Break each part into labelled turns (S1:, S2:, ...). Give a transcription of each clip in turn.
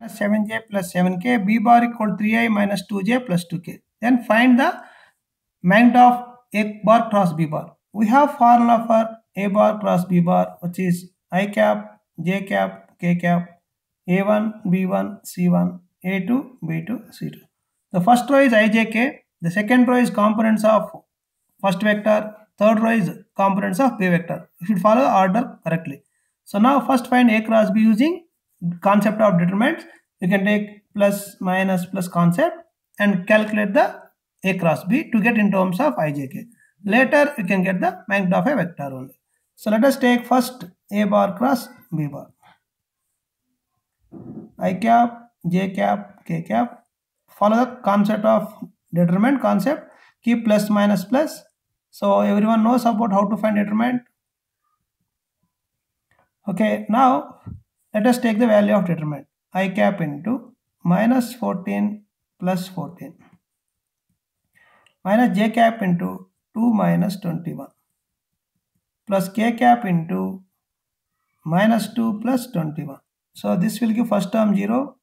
S1: plus 7j plus 7k b bar equal to 3i minus 2j plus 2k then find the magnitude of a bar cross b bar. We have formula for a bar cross b bar which is i cap j cap k cap a1 b1 c1 a2 b2 c2 the first row is ijk the second row is components of first vector. Third row is components of b vector. You should follow the order correctly. So now first find a cross b using concept of determinants you can take plus minus plus concept and calculate the a cross b to get in terms of ijk later you can get the magnitude of a vector only. So let us take first a bar cross b bar. I cap j cap k cap. Follow the concept of determinant concept. Keep plus minus plus. So everyone knows about how to find determinant. Okay now let us take the value of determinant. I cap into minus 14 plus 14 minus j cap into 2 minus 21 plus k cap into minus 2 plus 21 so this will give first term 0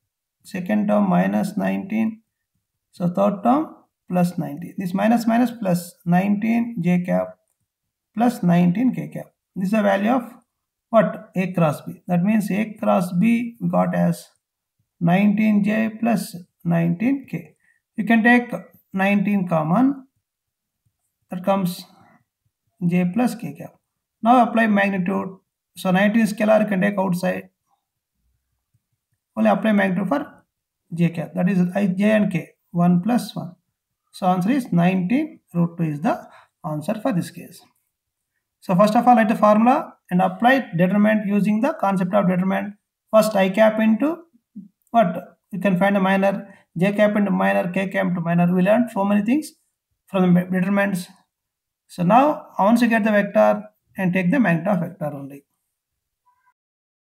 S1: second term minus 19 so third term plus 19 this minus minus plus 19 j cap plus 19 k cap. This is the value of what a cross b. That means a cross b we got as 19j plus 19k you can take 19 common. That comes j plus k cap. Now apply magnitude. So 19 scalar you can take outside. Only apply magnitude for j cap. That is i j and k. 1 plus 1 so answer is 19 root 2 is the answer for this case so first of all write the formula and apply determinant using the concept of determinant. First i cap into what? You can find a minor j cap into minor k cap into minor. We learned so many things from the determinants. So now once you get the vector and take the magnitude of vector only